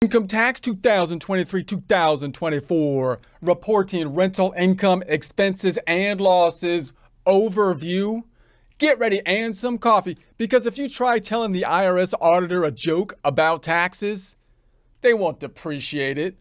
Income tax 2023 2024, reporting rental income, expenses, and losses overview. Get ready and some coffee because if you try telling the IRS auditor a joke about taxes, they won't appreciate it.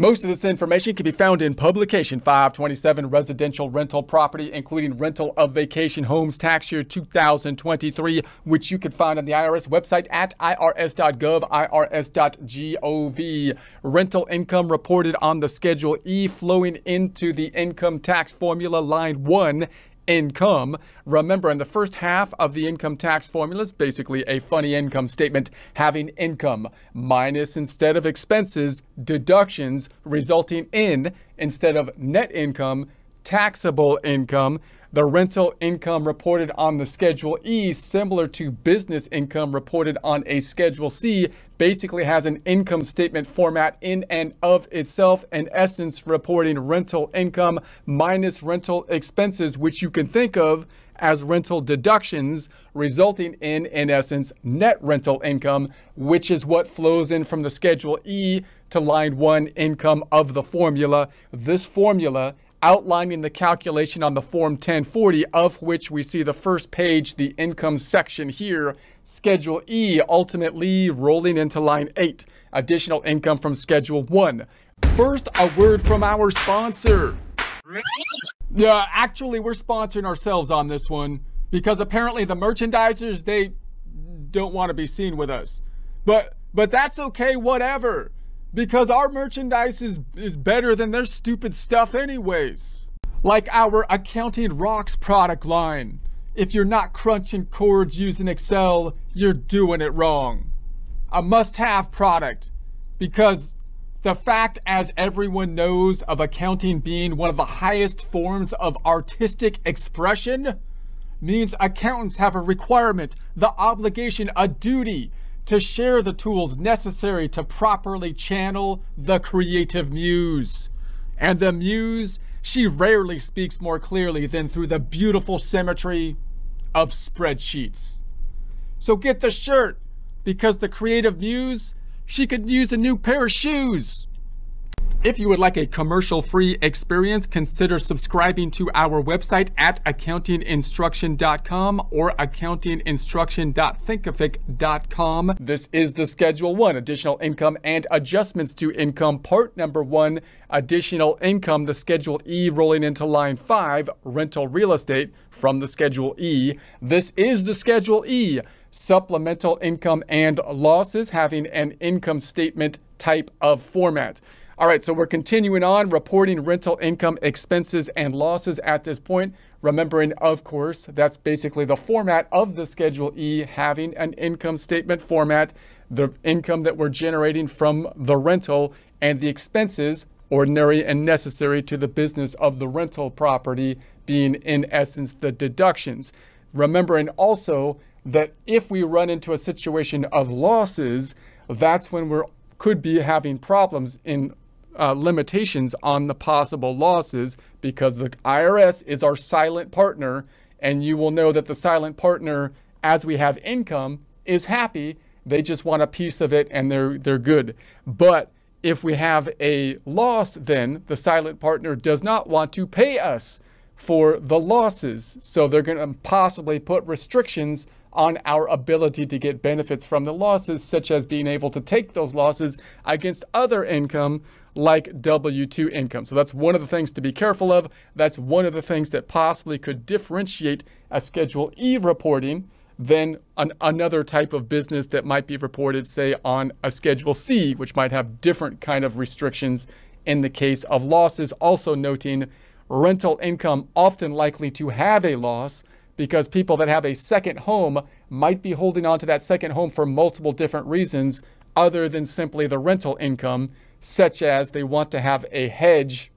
Most of this information can be found in Publication 527 Residential Rental Property, including rental of vacation homes tax year 2023, which you can find on the IRS website at irs.gov, irs.gov. Rental income reported on the Schedule E flowing into the income tax formula line 1 income. Remember, in the first half of the income tax formula is basically a funny income statement having income minus instead of expenses, deductions resulting in instead of net income, taxable income. The rental income reported on the Schedule E, similar to business income reported on a Schedule C, basically has an income statement format in and of itself, in essence, reporting rental income minus rental expenses, which you can think of as rental deductions, resulting in, in essence, net rental income, which is what flows in from the Schedule E to line one income of the formula. This formula outlining the calculation on the Form 1040, of which we see the first page, the income section here, Schedule E, ultimately rolling into line 8, additional income from Schedule 1. First, a word from our sponsor. Yeah, actually, we're sponsoring ourselves on this one because apparently the merchandisers, they don't want to be seen with us. But but that's okay, whatever because our merchandise is, is better than their stupid stuff anyways. Like our Accounting Rocks product line. If you're not crunching chords using Excel, you're doing it wrong. A must-have product because the fact, as everyone knows, of accounting being one of the highest forms of artistic expression means accountants have a requirement, the obligation, a duty to share the tools necessary to properly channel the creative muse. And the muse, she rarely speaks more clearly than through the beautiful symmetry of spreadsheets. So get the shirt, because the creative muse, she could use a new pair of shoes. If you would like a commercial-free experience, consider subscribing to our website at accountinginstruction.com or accountinginstruction.thinkific.com. This is the Schedule 1, additional income and adjustments to income, part number 1, additional income, the Schedule E rolling into line 5, rental real estate from the Schedule E. This is the Schedule E, supplemental income and losses having an income statement type of format. All right, so we're continuing on reporting rental income expenses and losses at this point. Remembering, of course, that's basically the format of the Schedule E having an income statement format, the income that we're generating from the rental and the expenses ordinary and necessary to the business of the rental property being in essence the deductions. Remembering also that if we run into a situation of losses, that's when we're could be having problems in uh, limitations on the possible losses because the IRS is our silent partner, and you will know that the silent partner, as we have income, is happy. They just want a piece of it and they're they're good. But if we have a loss, then the silent partner does not want to pay us for the losses. So they're going to possibly put restrictions on our ability to get benefits from the losses, such as being able to take those losses against other income like W-2 income. So that's one of the things to be careful of. That's one of the things that possibly could differentiate a Schedule E reporting than an, another type of business that might be reported, say, on a Schedule C, which might have different kind of restrictions in the case of losses. Also noting rental income often likely to have a loss because people that have a second home might be holding on to that second home for multiple different reasons other than simply the rental income such as they want to have a hedge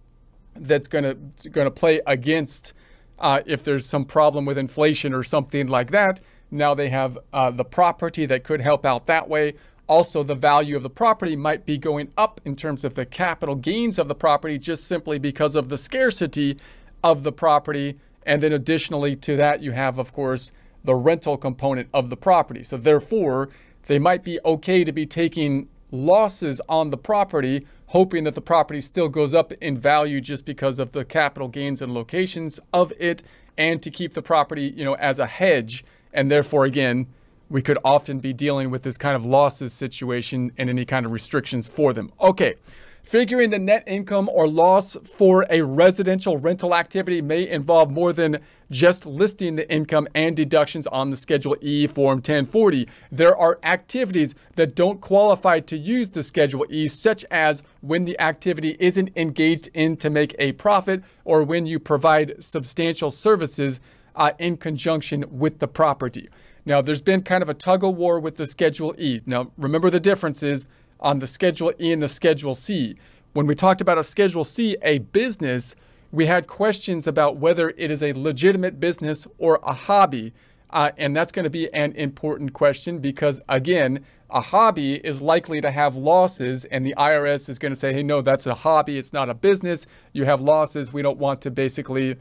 that's going to going to play against uh, if there's some problem with inflation or something like that. Now they have uh, the property that could help out that way. Also, the value of the property might be going up in terms of the capital gains of the property just simply because of the scarcity of the property. And then additionally to that, you have, of course, the rental component of the property. So therefore, they might be okay to be taking losses on the property, hoping that the property still goes up in value just because of the capital gains and locations of it, and to keep the property, you know, as a hedge. And therefore, again, we could often be dealing with this kind of losses situation and any kind of restrictions for them. Okay. Figuring the net income or loss for a residential rental activity may involve more than just listing the income and deductions on the Schedule E Form 1040. There are activities that don't qualify to use the Schedule E, such as when the activity isn't engaged in to make a profit or when you provide substantial services uh, in conjunction with the property. Now, there's been kind of a tug of war with the Schedule E. Now, remember the differences on the Schedule E and the Schedule C. When we talked about a Schedule C, a business, we had questions about whether it is a legitimate business or a hobby. Uh, and that's going to be an important question because, again, a hobby is likely to have losses, and the IRS is going to say, hey, no, that's a hobby. It's not a business. You have losses. We don't want to basically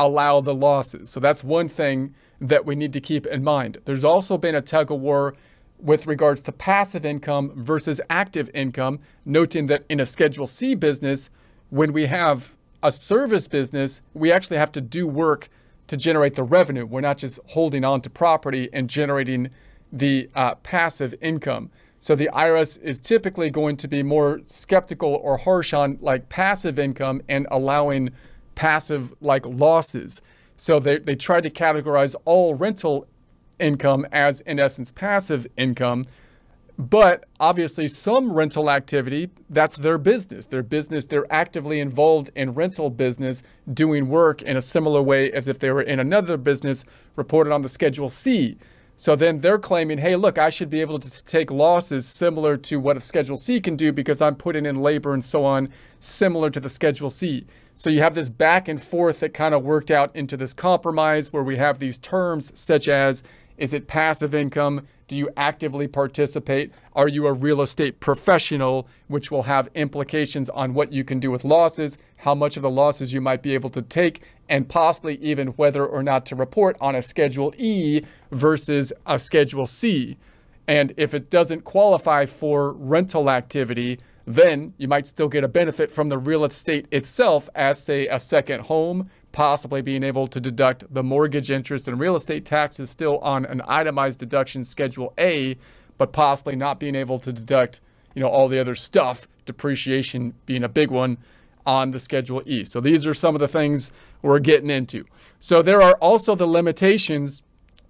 allow the losses. So that's one thing that we need to keep in mind. There's also been a tug of war with regards to passive income versus active income, noting that in a Schedule C business, when we have a service business, we actually have to do work to generate the revenue. We're not just holding on to property and generating the uh, passive income. So the IRS is typically going to be more skeptical or harsh on like passive income and allowing passive like losses. So they, they try to categorize all rental income as, in essence, passive income. But obviously, some rental activity, that's their business. Their business, they're actively involved in rental business, doing work in a similar way as if they were in another business reported on the Schedule C. So then they're claiming, hey, look, I should be able to take losses similar to what a Schedule C can do because I'm putting in labor and so on, similar to the Schedule C. So you have this back and forth that kind of worked out into this compromise where we have these terms such as is it passive income? Do you actively participate? Are you a real estate professional, which will have implications on what you can do with losses, how much of the losses you might be able to take, and possibly even whether or not to report on a Schedule E versus a Schedule C. And if it doesn't qualify for rental activity, then you might still get a benefit from the real estate itself as, say, a second home, possibly being able to deduct the mortgage interest and real estate taxes still on an itemized deduction schedule A, but possibly not being able to deduct, you know, all the other stuff, depreciation being a big one on the schedule E. So these are some of the things we're getting into. So there are also the limitations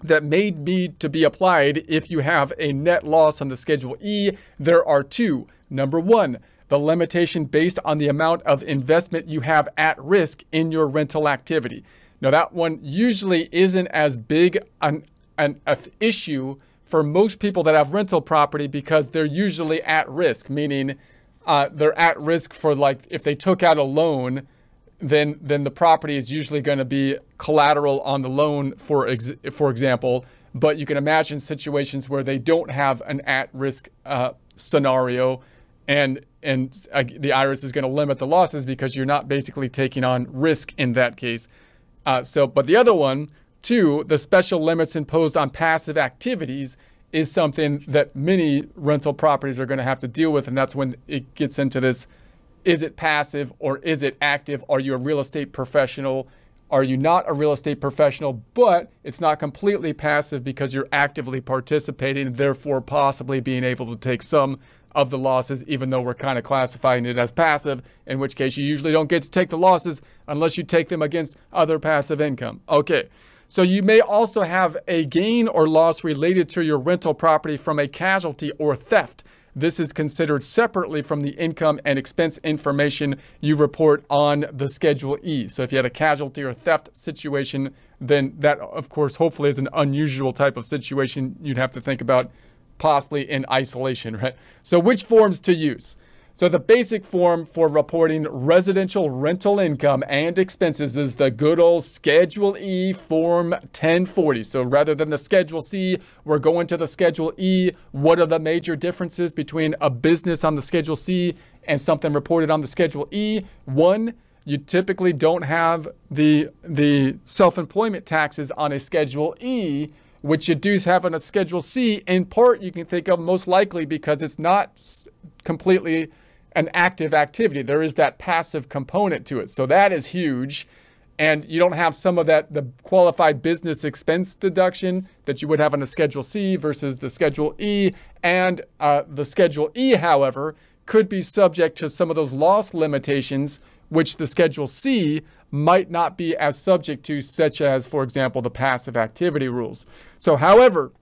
that may need to be applied if you have a net loss on the schedule E. There are two. Number one, the limitation based on the amount of investment you have at risk in your rental activity. Now, that one usually isn't as big an, an, an issue for most people that have rental property because they're usually at risk, meaning uh, they're at risk for like if they took out a loan, then then the property is usually going to be collateral on the loan, for ex- for example. But you can imagine situations where they don't have an at-risk uh, scenario and and uh, the IRS is going to limit the losses because you're not basically taking on risk in that case. Uh, so, but the other one, too, the special limits imposed on passive activities is something that many rental properties are going to have to deal with, and that's when it gets into this: is it passive or is it active? Are you a real estate professional? Are you not a real estate professional, but it's not completely passive because you're actively participating, therefore possibly being able to take some of the losses, even though we're kind of classifying it as passive, in which case you usually don't get to take the losses unless you take them against other passive income. Okay. So you may also have a gain or loss related to your rental property from a casualty or theft. This is considered separately from the income and expense information you report on the Schedule E. So if you had a casualty or theft situation, then that, of course, hopefully is an unusual type of situation you'd have to think about possibly in isolation, right? So which forms to use? So the basic form for reporting residential rental income and expenses is the good old Schedule E Form 1040. So rather than the Schedule C, we're going to the Schedule E. What are the major differences between a business on the Schedule C and something reported on the Schedule E? One, you typically don't have the, the self-employment taxes on a Schedule E, which you do have on a Schedule C, in part you can think of most likely because it's not completely an active activity. There is that passive component to it. So that is huge. And you don't have some of that, the qualified business expense deduction that you would have on a Schedule C versus the Schedule E. And uh, the Schedule E, however, could be subject to some of those loss limitations, which the Schedule C might not be as subject to, such as, for example, the passive activity rules. So, however,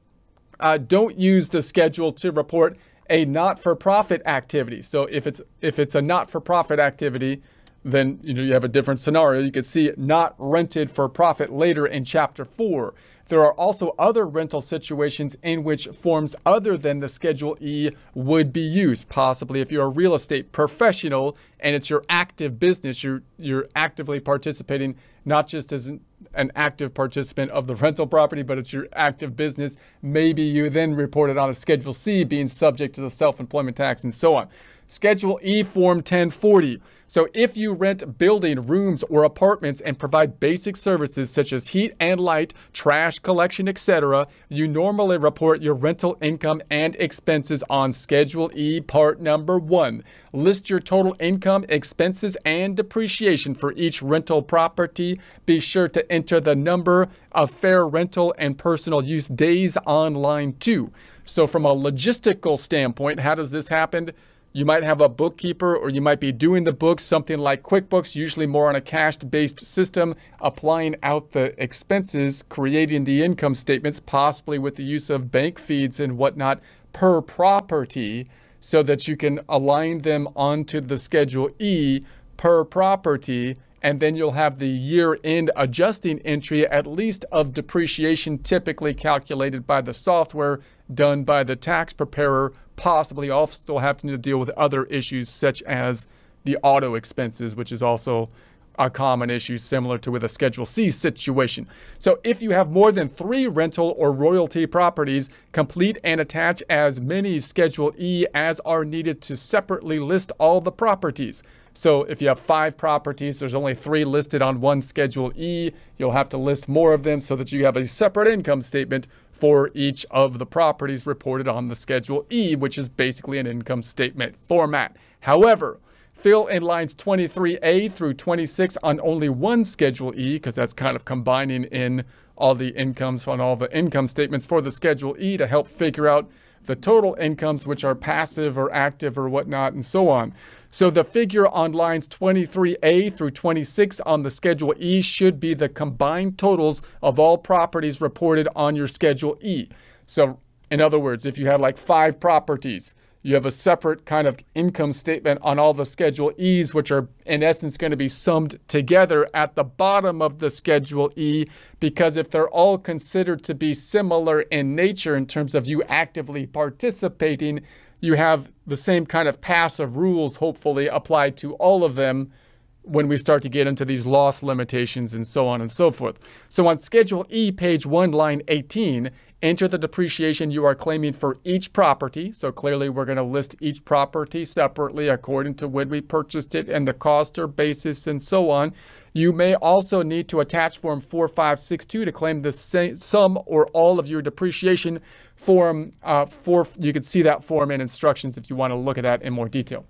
uh, don't use the schedule to report a not-for-profit activity. So if it's if it's a not-for-profit activity, then you know you have a different scenario. You could see not rented for profit later in chapter 4. There are also other rental situations in which forms other than the Schedule E would be used. Possibly if you're a real estate professional and it's your active business, you're you're actively participating not just as an, an active participant of the rental property, but it's your active business. Maybe you then report it on a Schedule C being subject to the self-employment tax and so on. Schedule E Form 1040. So if you rent building, rooms, or apartments and provide basic services such as heat and light, trash collection, etc., you normally report your rental income and expenses on Schedule E Part Number 1. List your total income, expenses, and depreciation for each rental property. Be sure to enter the number of fair rental and personal use days online too. So from a logistical standpoint, how does this happen? You might have a bookkeeper or you might be doing the books, something like QuickBooks, usually more on a cash-based system, applying out the expenses, creating the income statements, possibly with the use of bank feeds and whatnot per property so that you can align them onto the Schedule E per property and then you'll have the year-end adjusting entry at least of depreciation typically calculated by the software done by the tax preparer possibly also having to deal with other issues such as the auto expenses, which is also a common issue similar to with a Schedule C situation. So if you have more than three rental or royalty properties, complete and attach as many Schedule E as are needed to separately list all the properties. So if you have five properties, there's only three listed on one Schedule E. You'll have to list more of them so that you have a separate income statement for each of the properties reported on the Schedule E, which is basically an income statement format. However, fill in lines 23A through 26 on only one Schedule E, because that's kind of combining in all the incomes on all the income statements for the Schedule E to help figure out the total incomes, which are passive or active or whatnot, and so on. So the figure on lines 23A through 26 on the Schedule E should be the combined totals of all properties reported on your Schedule E. So in other words, if you had like five properties, you have a separate kind of income statement on all the Schedule E's, which are in essence going to be summed together at the bottom of the Schedule E, because if they're all considered to be similar in nature in terms of you actively participating, you have the same kind of passive rules, hopefully, applied to all of them when we start to get into these loss limitations and so on and so forth. So on Schedule E, page 1, line 18, enter the depreciation you are claiming for each property. So clearly we're going to list each property separately according to when we purchased it and the cost or basis and so on. You may also need to attach Form 4562 to claim the same sum or all of your depreciation. Form uh, for, you can see that form and instructions if you want to look at that in more detail.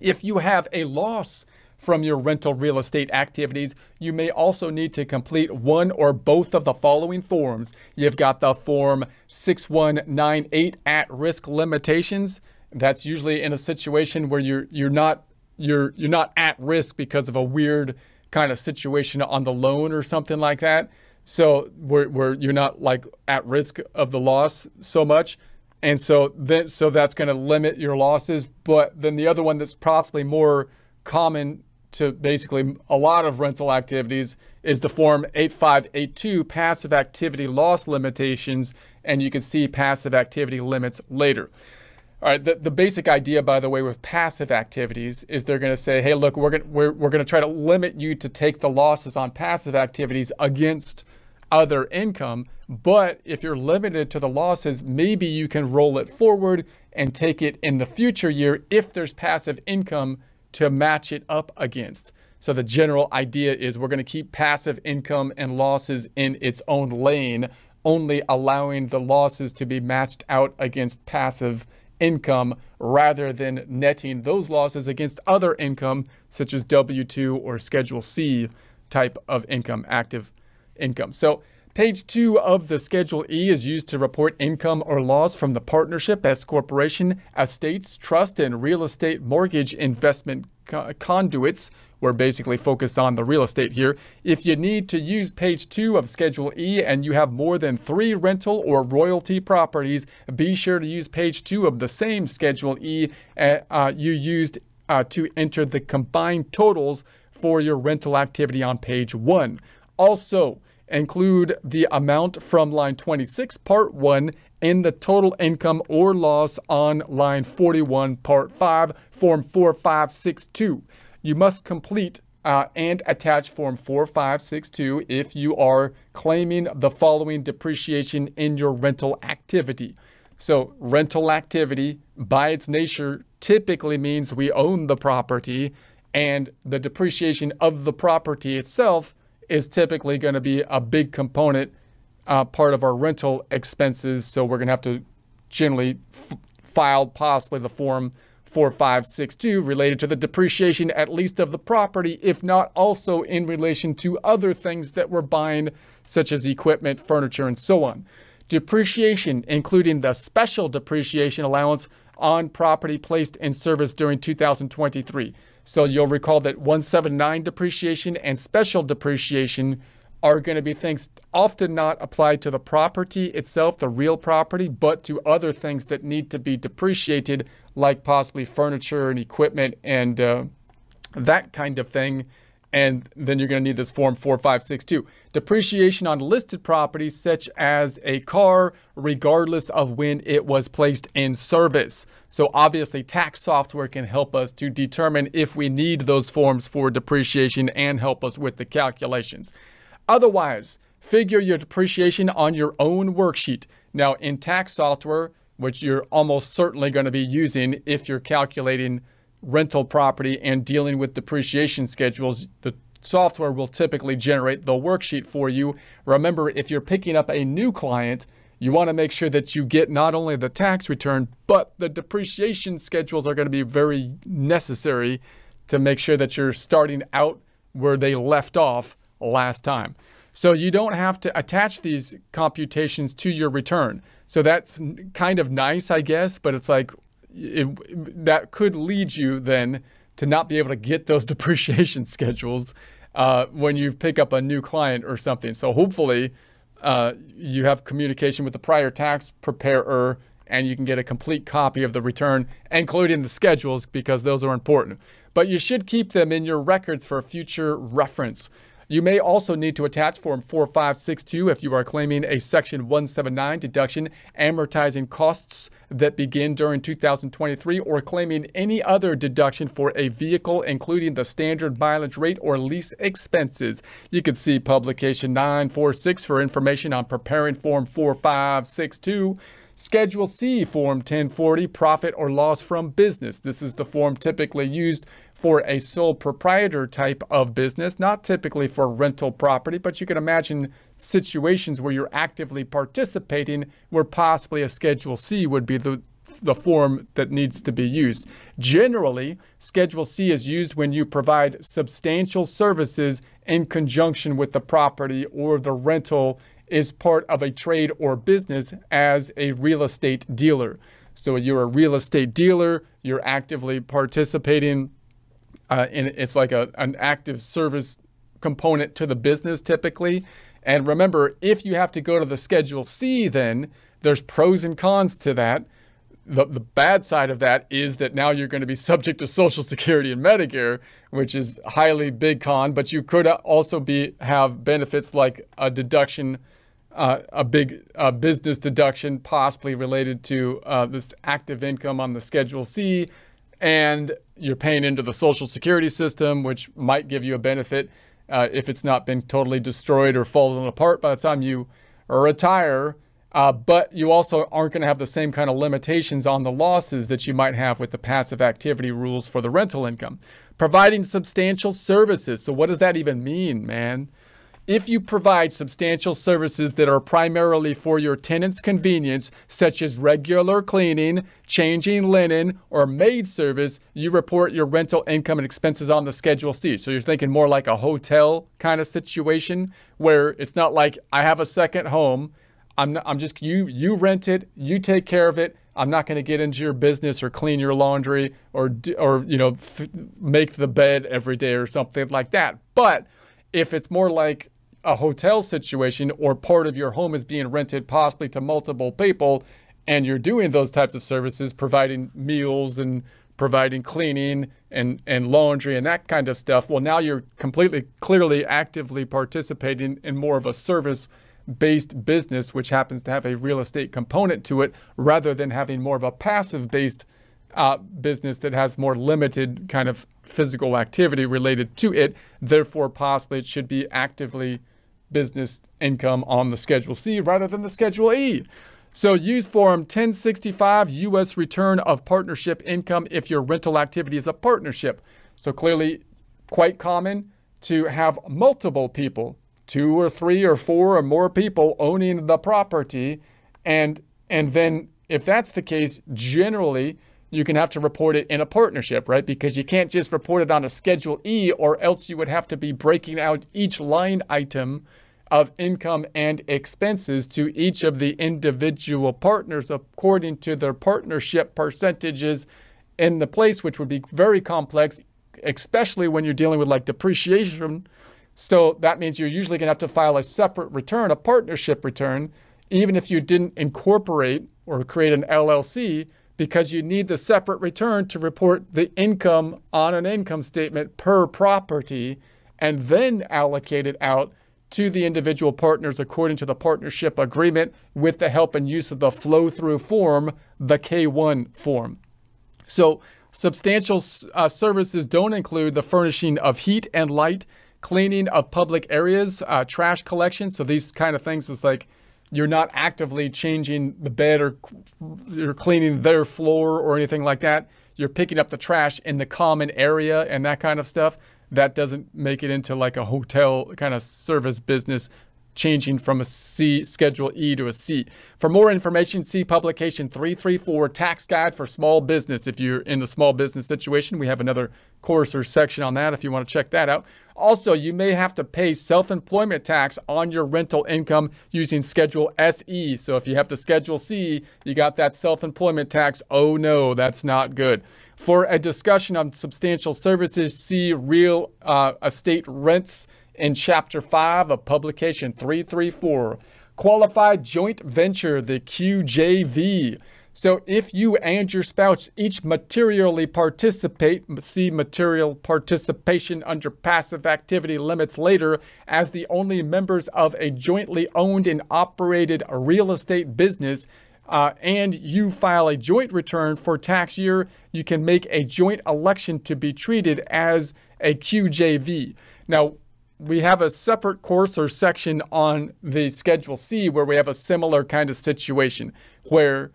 If you have a loss from your rental real estate activities, you may also need to complete one or both of the following forms. You've got the Form 6198 at risk limitations. That's usually in a situation where you're you're not you're you're not at risk because of a weird kind of situation on the loan or something like that. So where, where you're not like at risk of the loss so much. And so then so that's going to limit your losses. But then the other one that's possibly more common to basically a lot of rental activities is the form 8582 passive activity loss limitations and you can see passive activity limits later. All right, the, the basic idea, by the way, with passive activities is they're going to say, hey, look, we're going we're, we're going to try to limit you to take the losses on passive activities against other income. But if you're limited to the losses, maybe you can roll it forward and take it in the future year if there's passive income to match it up against. So the general idea is we're going to keep passive income and losses in its own lane, only allowing the losses to be matched out against passive income rather than netting those losses against other income such as W 2 or Schedule C type of income, active income. So Page 2 of the Schedule E is used to report income or loss from the partnership, S corporation, estates, trust, and real estate mortgage investment co conduits. We're basically focused on the real estate here. If you need to use page 2 of Schedule E and you have more than three rental or royalty properties, be sure to use page 2 of the same Schedule E uh, uh, you used uh, to enter the combined totals for your rental activity on page 1. Also, include the amount from line 26, part 1, in the total income or loss on line 41, part 5, form 4562. You must complete uh, and attach form 4562 if you are claiming the following depreciation in your rental activity. So, rental activity, by its nature, typically means we own the property, and the depreciation of the property itself is typically going to be a big component uh, part of our rental expenses. So we're going to have to generally file possibly the form 4562 related to the depreciation at least of the property, if not also in relation to other things that we're buying, such as equipment, furniture, and so on. Depreciation, including the special depreciation allowance on property placed in service during 2023. So you'll recall that 179 depreciation and special depreciation are going to be things often not applied to the property itself, the real property, but to other things that need to be depreciated, like possibly furniture and equipment and uh, that kind of thing and then you're going to need this form 4562. Depreciation on listed properties such as a car, regardless of when it was placed in service. So obviously tax software can help us to determine if we need those forms for depreciation and help us with the calculations. Otherwise, figure your depreciation on your own worksheet. Now in tax software, which you're almost certainly going to be using if you're calculating rental property and dealing with depreciation schedules, the software will typically generate the worksheet for you. Remember, if you're picking up a new client, you want to make sure that you get not only the tax return, but the depreciation schedules are going to be very necessary to make sure that you're starting out where they left off last time. So you don't have to attach these computations to your return. So that's kind of nice, I guess, but it's like, it, that could lead you then to not be able to get those depreciation schedules uh, when you pick up a new client or something. So hopefully uh, you have communication with the prior tax preparer and you can get a complete copy of the return, including the schedules, because those are important. But you should keep them in your records for future reference. You may also need to attach Form 4562 if you are claiming a Section 179 deduction amortizing costs that begin during 2023 or claiming any other deduction for a vehicle, including the standard mileage rate or lease expenses. You can see Publication 946 for information on preparing Form 4562. Schedule C, Form 1040, Profit or Loss from Business. This is the form typically used for a sole proprietor type of business, not typically for rental property, but you can imagine situations where you're actively participating where possibly a Schedule C would be the the form that needs to be used. Generally, Schedule C is used when you provide substantial services in conjunction with the property or the rental is part of a trade or business as a real estate dealer. So you're a real estate dealer, you're actively participating uh, in it's like a, an active service component to the business typically. And remember, if you have to go to the Schedule C, then there's pros and cons to that. The, the bad side of that is that now you're going to be subject to Social Security and Medicare, which is highly big con, but you could also be have benefits like a deduction uh, a big uh, business deduction, possibly related to uh, this active income on the Schedule C, and you're paying into the Social Security system, which might give you a benefit uh, if it's not been totally destroyed or fallen apart by the time you retire. Uh, but you also aren't going to have the same kind of limitations on the losses that you might have with the passive activity rules for the rental income. Providing substantial services. So, what does that even mean, man? If you provide substantial services that are primarily for your tenant's convenience, such as regular cleaning, changing linen, or maid service, you report your rental income and expenses on the Schedule C. So you're thinking more like a hotel kind of situation where it's not like I have a second home. I'm, not, I'm just, you, you rent it, you take care of it. I'm not going to get into your business or clean your laundry or, or you know, make the bed every day or something like that. But if it's more like a hotel situation or part of your home is being rented possibly to multiple people and you're doing those types of services, providing meals and providing cleaning and, and laundry and that kind of stuff, well, now you're completely, clearly, actively participating in more of a service based business, which happens to have a real estate component to it, rather than having more of a passive based uh, business that has more limited kind of physical activity related to it. Therefore, possibly it should be actively business income on the Schedule C rather than the Schedule E. So use Form 1065 U.S. Return of Partnership Income if your rental activity is a partnership. So clearly, quite common to have multiple people, two or three or four or more people owning the property, and and then if that's the case, generally you can have to report it in a partnership, right? Because you can't just report it on a Schedule E, or else you would have to be breaking out each line item of income and expenses to each of the individual partners according to their partnership percentages in the place, which would be very complex, especially when you're dealing with like depreciation. So that means you're usually going to have to file a separate return, a partnership return, even if you didn't incorporate or create an LLC because you need the separate return to report the income on an income statement per property and then allocate it out to the individual partners according to the partnership agreement with the help and use of the flow through form, the K1 form. So, substantial uh, services don't include the furnishing of heat and light, cleaning of public areas, uh, trash collection. So, these kind of things is like you're not actively changing the bed or you're cleaning their floor or anything like that. You're picking up the trash in the common area and that kind of stuff. That doesn't make it into like a hotel kind of service business changing from a C Schedule E to a C. For more information, see publication 334 Tax Guide for Small Business. If you're in a small business situation, we have another course or section on that if you want to check that out. Also, you may have to pay self-employment tax on your rental income using Schedule SE. So if you have the Schedule C, you got that self-employment tax. Oh no, that's not good. For a discussion on substantial services, see real uh, estate rents in Chapter 5 of Publication 334. Qualified Joint Venture, the QJV. So if you and your spouse each materially participate, see material participation under passive activity limits later, as the only members of a jointly owned and operated real estate business, uh, and you file a joint return for tax year, you can make a joint election to be treated as a QJV. Now, we have a separate course or section on the Schedule C where we have a similar kind of situation where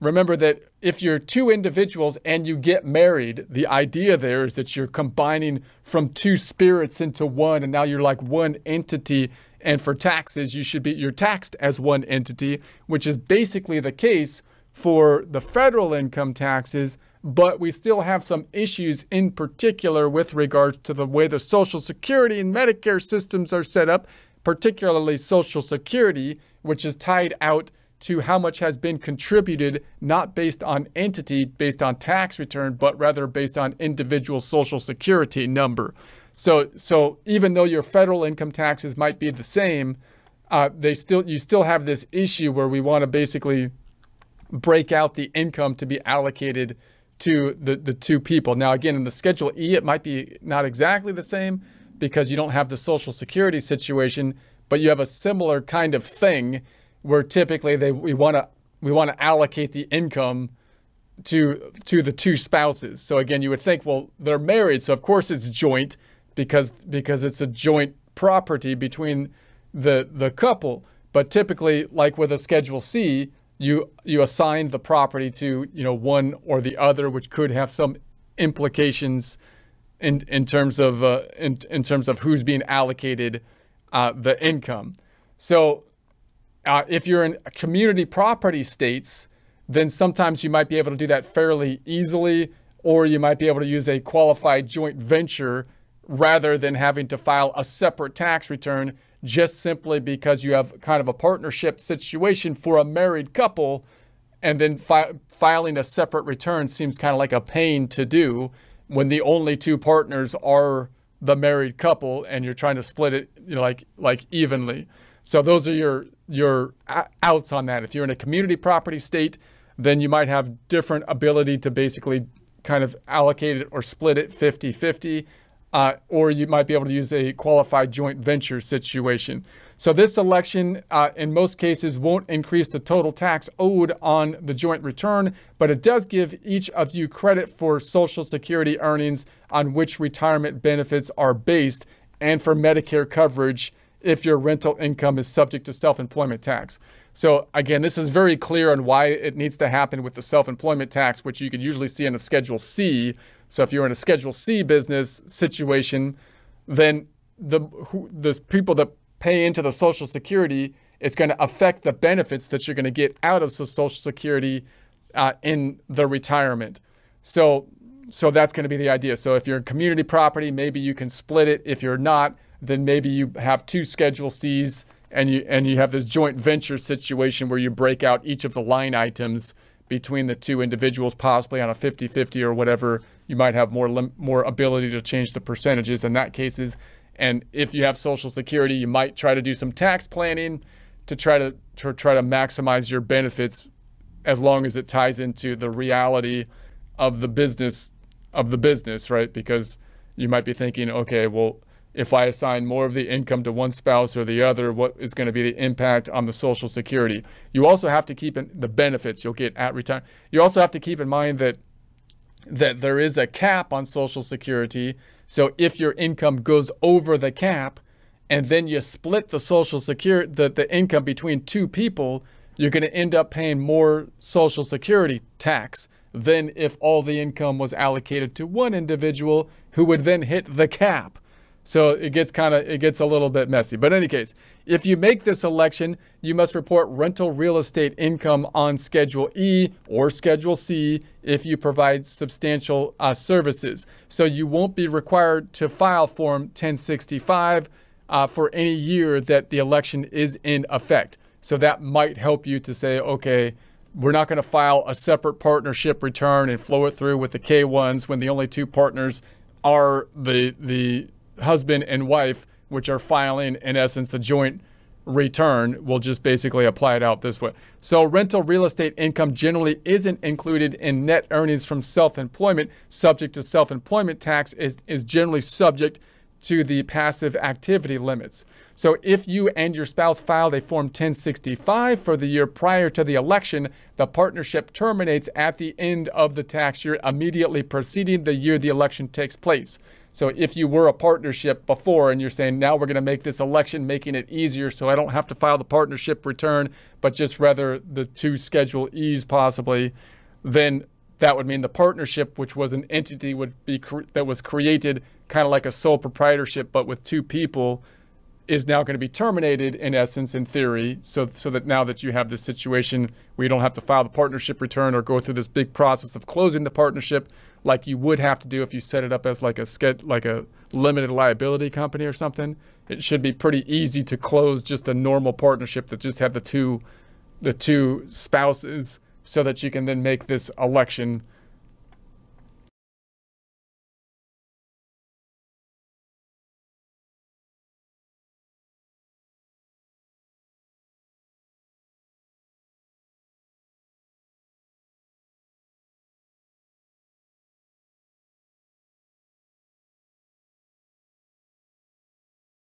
remember that if you're two individuals and you get married, the idea there is that you're combining from two spirits into one and now you're like one entity. And for taxes you should be you're taxed as one entity, which is basically the case for the federal income taxes but we still have some issues in particular with regards to the way the Social Security and Medicare systems are set up, particularly Social Security, which is tied out to how much has been contributed, not based on entity, based on tax return, but rather based on individual Social Security number. So, so even though your federal income taxes might be the same, uh, they still you still have this issue where we want to basically break out the income to be allocated to the, the two people. Now, again, in the Schedule E, it might be not exactly the same because you don't have the Social Security situation, but you have a similar kind of thing where typically they we want to we want to allocate the income to to the two spouses. So again, you would think, well, they're married, so of course it's joint because because it's a joint property between the the couple. But typically, like with a Schedule C, you you assign the property to you know one or the other, which could have some implications in in terms of uh, in in terms of who's being allocated uh, the income. So uh, if you're in community property states, then sometimes you might be able to do that fairly easily, or you might be able to use a qualified joint venture rather than having to file a separate tax return just simply because you have kind of a partnership situation for a married couple and then fi- filing a separate return seems kind of like a pain to do when the only two partners are the married couple and you're trying to split it you know, like like evenly. So those are your your outs on that. If you're in a community property state, then you might have different ability to basically kind of allocate it or split it 50-50 uh, or you might be able to use a qualified joint venture situation. So this election, uh, in most cases, won't increase the total tax owed on the joint return, but it does give each of you credit for Social Security earnings on which retirement benefits are based and for Medicare coverage if your rental income is subject to self-employment tax. So again, this is very clear on why it needs to happen with the self-employment tax, which you could usually see in a Schedule C. So if you're in a Schedule C business situation, then the who, the people that pay into the Social Security, it's going to affect the benefits that you're going to get out of Social Security uh, in the retirement. So so that's going to be the idea. So if you're in community property, maybe you can split it. If you're not, then maybe you have two Schedule Cs and you and you have this joint venture situation where you break out each of the line items between the two individuals, possibly on a 50-50 or whatever. You might have more more ability to change the percentages in that cases. And if you have Social Security, you might try to do some tax planning to try to, to try to maximize your benefits as long as it ties into the reality of the business of the business, right? Because you might be thinking, okay, well, if I assign more of the income to one spouse or the other, what is going to be the impact on the Social Security? You also have to keep in the benefits you'll get at retirement. You also have to keep in mind that that there is a cap on Social Security. So if your income goes over the cap, and then you split the Social Security the, the income between two people, you're going to end up paying more Social Security tax than if all the income was allocated to one individual who would then hit the cap. So it gets kind of it gets a little bit messy. But in any case, if you make this election, you must report rental real estate income on Schedule E or Schedule C if you provide substantial uh, services. So you won't be required to file Form 1065 uh, for any year that the election is in effect. So that might help you to say, okay, we're not going to file a separate partnership return and flow it through with the K1s when the only two partners are the the husband and wife, which are filing, in essence, a joint return, we'll just basically apply it out this way. So rental real estate income generally isn't included in net earnings from self-employment. Subject to self-employment tax is, is generally subject to the passive activity limits. So if you and your spouse filed a Form 1065 for the year prior to the election, the partnership terminates at the end of the tax year immediately preceding the year the election takes place. So if you were a partnership before and you're saying now we're going to make this election making it easier so I don't have to file the partnership return but just rather the two schedule E's possibly then that would mean the partnership which was an entity would be that was created kind of like a sole proprietorship but with two people is now going to be terminated in essence in theory so so that now that you have this situation where you don't have to file the partnership return or go through this big process of closing the partnership like you would have to do if you set it up as like a like a limited liability company or something. It should be pretty easy to close just a normal partnership that just have the two the two spouses so that you can then make this election